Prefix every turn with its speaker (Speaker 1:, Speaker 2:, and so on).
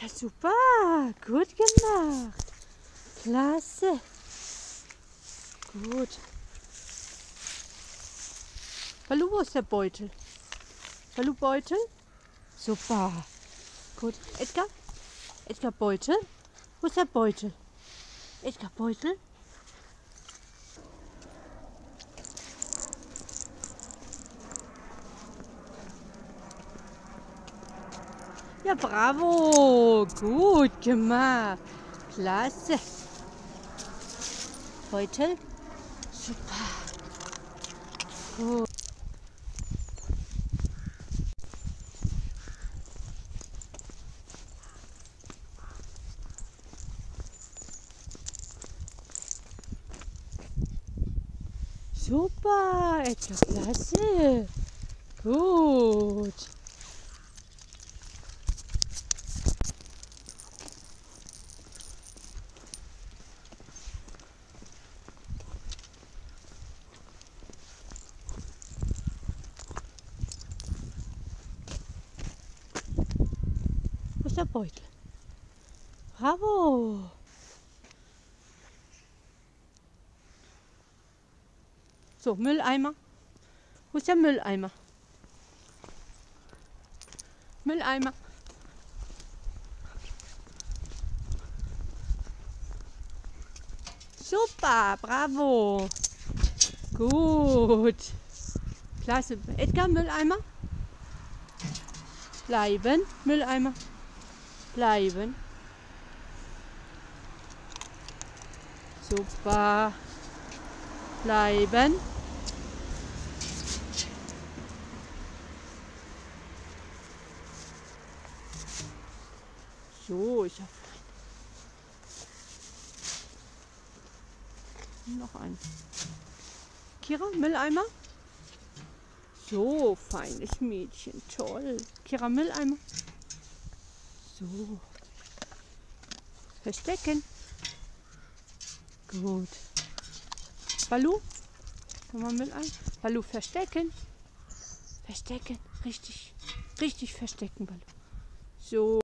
Speaker 1: Ja, super. Gut gemacht. Klasse. Gut. Balu, wo ist der Beutel? Balu, Beutel? Super. Gut. Edgar? Edgar, Beutel? Wo ist der Beutel? Edgar, Beutel? Ja, bravo. Gut gemacht. Klasse. Beutel? Super. Gut. Super, etwas klasse. Gut. Der Beutel? Bravo. So, Mülleimer. Wo ist der Mülleimer? Mülleimer. Super, bravo. Gut. Klasse. Edgar, Mülleimer. Bleiben, Mülleimer. Bleiben. Super. Bleiben. So, ich habe noch einen. Kira, Mülleimer. So, feines Mädchen, toll. Kira, Mülleimer. So. Verstecken. Gut. Balu, nochmal Mülleimer. Balu, verstecken. Verstecken, richtig, richtig verstecken, Balu. So.